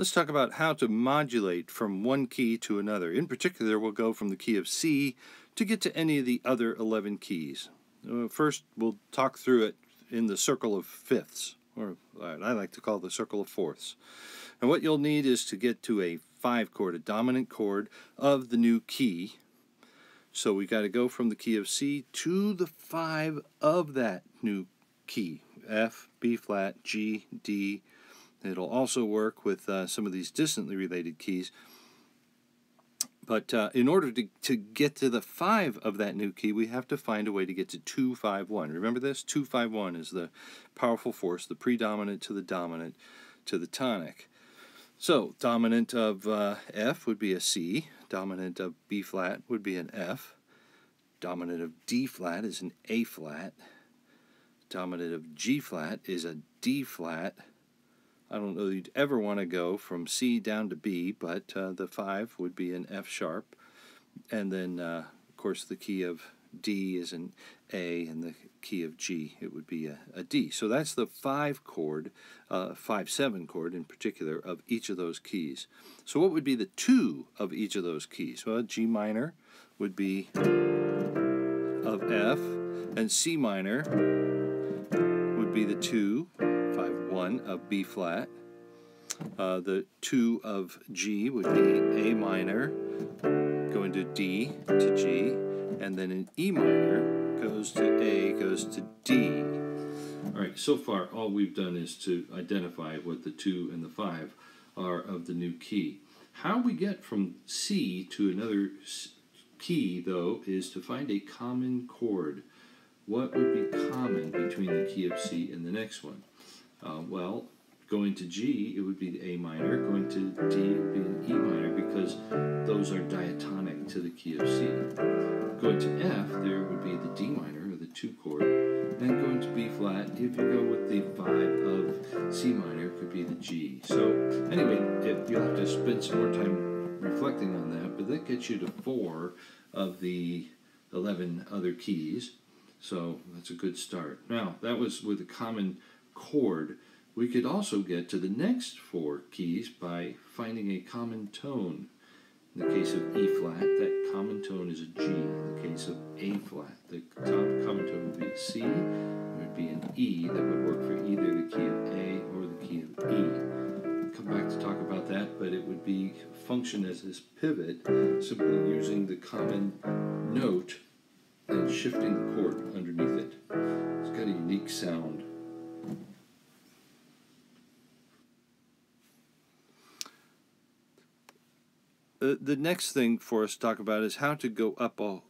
Let's talk about how to modulate from one key to another. In particular, we'll go from the key of C to get to any of the other 11 keys. Uh, first, we'll talk through it in the circle of fifths, or I like to call the circle of fourths. And what you'll need is to get to a five chord, a dominant chord of the new key. So we got to go from the key of C to the five of that new key F, B flat, G, D. It'll also work with uh, some of these distantly related keys. But uh, in order to, to get to the 5 of that new key, we have to find a way to get to 251. Remember this? 251 is the powerful force, the predominant to the dominant to the tonic. So, dominant of uh, F would be a C, dominant of B flat would be an F, dominant of D flat is an A flat, dominant of G flat is a D flat. I don't know you'd ever want to go from C down to B, but uh, the 5 would be an F sharp. And then, uh, of course, the key of D is an A, and the key of G, it would be a, a D. So that's the 5 chord, uh, 5 7 chord in particular, of each of those keys. So what would be the 2 of each of those keys? Well, G minor would be of F, and C minor would be the 2, 5 1 of B flat. Uh, the 2 of G would be A minor, going to D to G, and then an E minor goes to A, goes to D. All right, so far all we've done is to identify what the 2 and the 5 are of the new key. How we get from C to another key, though, is to find a common chord what would be common between the key of C and the next one? Uh, well, going to G, it would be the A minor. Going to D, it would be an E minor because those are diatonic to the key of C. Going to F, there would be the D minor, or the 2 chord. And going to B flat, if you go with the 5 of C minor, it could be the G. So, anyway, you'll have to spend some more time reflecting on that, but that gets you to 4 of the 11 other keys. So that's a good start. Now, that was with a common chord. We could also get to the next four keys by finding a common tone. In the case of E flat, that common tone is a G. In the case of A flat, the top common tone would be a C. It would be an E that would work for either the key of A or the key of E. We'll come back to talk about that, but it would be function as this pivot, simply using the common note and shifting the chord underneath it. It's got a unique sound. Uh, the next thing for us to talk about is how to go up a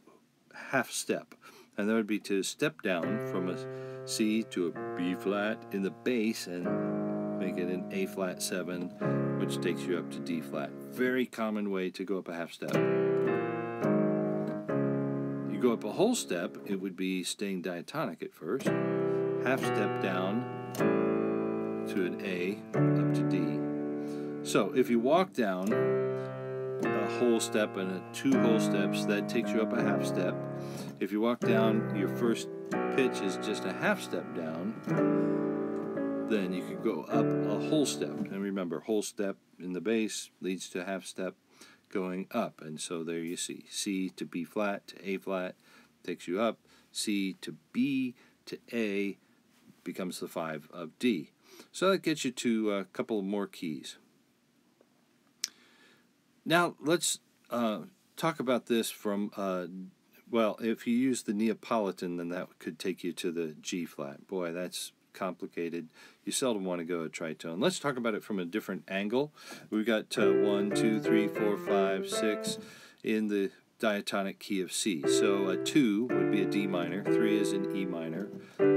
half step. And that would be to step down from a C to a B flat in the bass and make it an A flat 7, which takes you up to D flat. Very common way to go up a half step You go up a whole step, it would be staying diatonic at first. Half step down to an A up to D. So if you walk down a whole step and a two whole steps, that takes you up a half step. If you walk down, your first pitch is just a half step down, then you could go up a whole step. And remember, whole step in the bass leads to half step going up. And so there you see C to B flat to A flat takes you up. C to B to A becomes the 5 of D. So that gets you to a couple more keys. Now let's uh, talk about this from, uh, well, if you use the Neapolitan, then that could take you to the G flat. Boy, that's complicated. You seldom want to go a tritone. Let's talk about it from a different angle. We've got uh, one, two, three, four, five, six in the diatonic key of C. So a 2 would be a D minor, 3 is an E minor,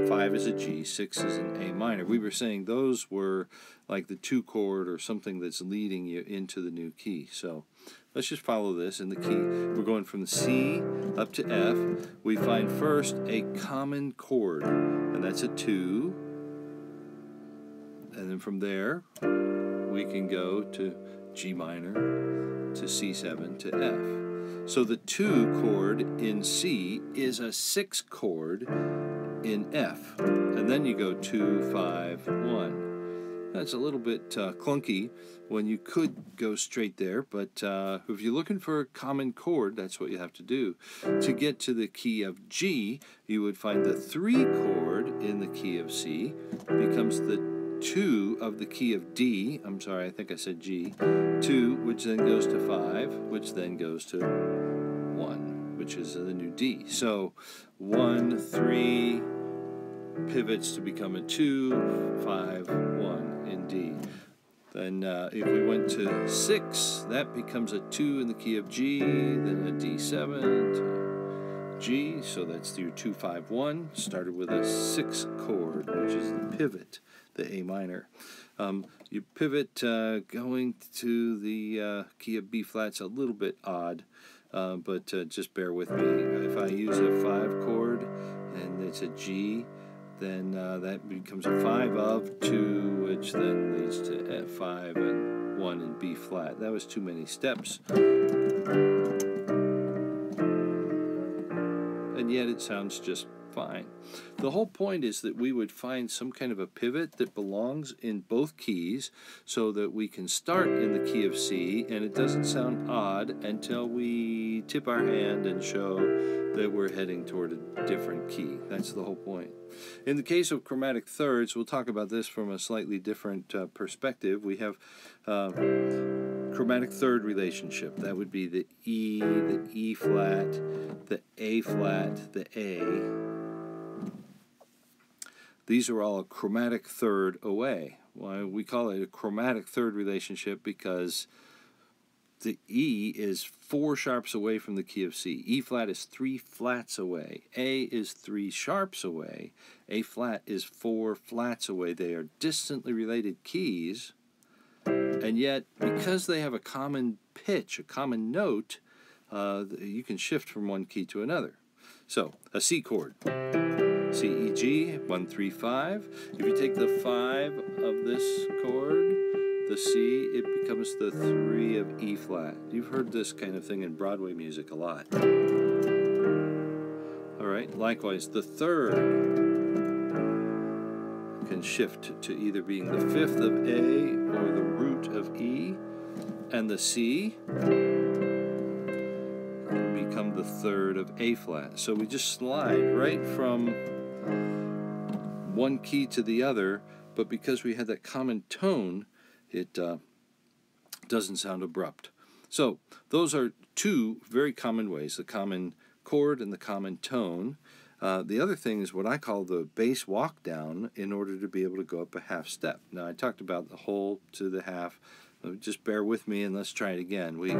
5 is a G, 6 is an A minor. We were saying those were like the 2 chord or something that's leading you into the new key. So let's just follow this. In the key, we're going from the C up to F. We find first a common chord, and that's a 2 and then from there we can go to G minor, to C7, to F. So the 2 chord in C is a 6 chord in F. And then you go 2, 5, 1. That's a little bit uh, clunky when you could go straight there, but uh, if you're looking for a common chord, that's what you have to do. To get to the key of G, you would find the 3 chord in the key of C becomes the 2 of the key of D. I'm sorry, I think I said G. 2, which then goes to 5, which then goes to 1, which is the new D. So 1, 3, pivots to become a 2, 5, 1 in D. Then uh, if we went to 6, that becomes a 2 in the key of G, then a D7 to G, so that's your 2, 5, 1. Started with a 6 chord, which is the pivot, the A minor. Um, you pivot uh, going to the uh, key of B flat's a little bit odd, uh, but uh, just bear with me. If I use a 5 chord and it's a G, then uh, that becomes a 5 of 2, which then leads to F5 and 1 in B flat. That was too many steps. And yet it sounds just fine. The whole point is that we would find some kind of a pivot that belongs in both keys so that we can start in the key of C and it doesn't sound odd until we tip our hand and show that we're heading toward a different key. That's the whole point. In the case of chromatic thirds, we'll talk about this from a slightly different uh, perspective. We have uh, chromatic third relationship. That would be the E, the E flat, the A flat, the A, these are all a chromatic third away. Why we call it a chromatic third relationship because the E is four sharps away from the key of C. E flat is three flats away. A is three sharps away. A flat is four flats away. They are distantly related keys, and yet because they have a common pitch, a common note, uh, you can shift from one key to another. So, a C chord. C, E, G, 1, 3, 5. If you take the 5 of this chord, the C, it becomes the 3 of E flat. You've heard this kind of thing in Broadway music a lot. All right, likewise, the third can shift to either being the fifth of A or the root of E, and the C can become the third of A flat. So we just slide right from one key to the other, but because we had that common tone, it uh, doesn't sound abrupt. So those are two very common ways, the common chord and the common tone. Uh, the other thing is what I call the bass walk down in order to be able to go up a half step. Now I talked about the whole to the half. Uh, just bear with me and let's try it again. We,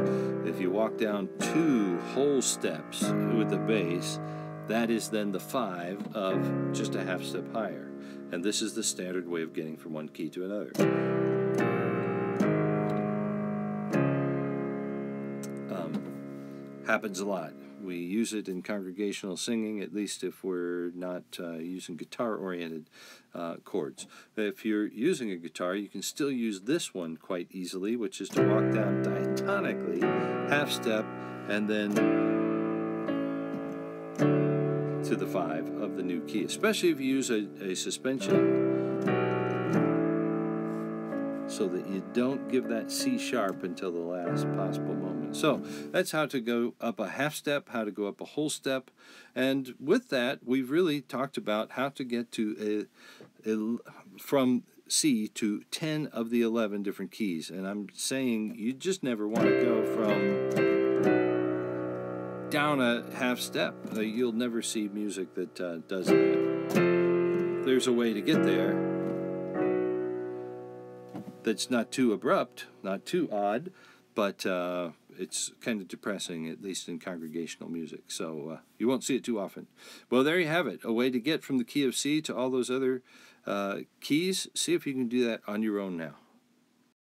if you walk down two whole steps with the bass, that is then the five of just a half step higher. And this is the standard way of getting from one key to another. Um, happens a lot. We use it in congregational singing, at least if we're not uh, using guitar oriented uh, chords. If you're using a guitar, you can still use this one quite easily, which is to walk down diatonically, half step, and then to the 5 of the new key, especially if you use a, a suspension so that you don't give that C sharp until the last possible moment. So that's how to go up a half step, how to go up a whole step. And with that, we've really talked about how to get to a, a, from C to 10 of the 11 different keys. And I'm saying you just never want to go from down a half step. Uh, you'll never see music that uh, does that. There's a way to get there that's not too abrupt, not too odd, but uh, it's kind of depressing, at least in congregational music. So uh, you won't see it too often. Well, there you have it. A way to get from the key of C to all those other uh, keys. See if you can do that on your own now.